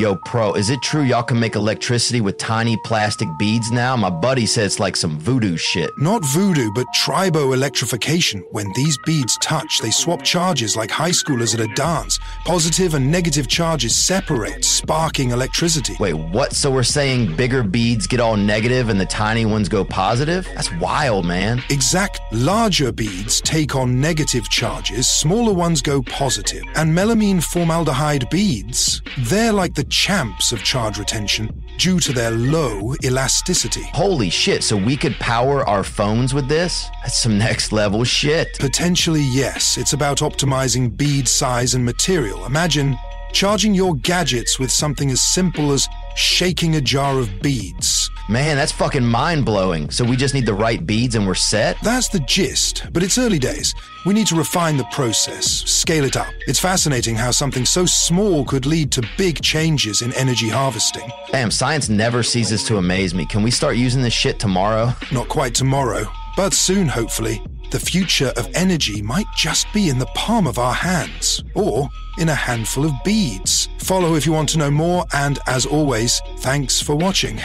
Yo, pro, is it true y'all can make electricity with tiny plastic beads now? My buddy said it's like some voodoo shit. Not voodoo, but tribo electrification. When these beads touch, they swap charges like high schoolers at a dance. Positive and negative charges separate, sparking electricity. Wait, what? So we're saying bigger beads get all negative and the tiny ones go positive? That's wild, man. Exact. Larger beads take on negative charges, smaller ones go positive. And melamine formaldehyde beads, they're like the champs of charge retention due to their low elasticity. Holy shit, so we could power our phones with this? That's some next level shit. Potentially, yes. It's about optimizing bead size and material. Imagine charging your gadgets with something as simple as shaking a jar of beads. Man, that's fucking mind blowing. So we just need the right beads and we're set? That's the gist, but it's early days. We need to refine the process, scale it up. It's fascinating how something so small could lead to big changes in energy harvesting. Damn, science never ceases to amaze me. Can we start using this shit tomorrow? Not quite tomorrow, but soon, hopefully. The future of energy might just be in the palm of our hands, or in a handful of beads. Follow if you want to know more, and as always, thanks for watching.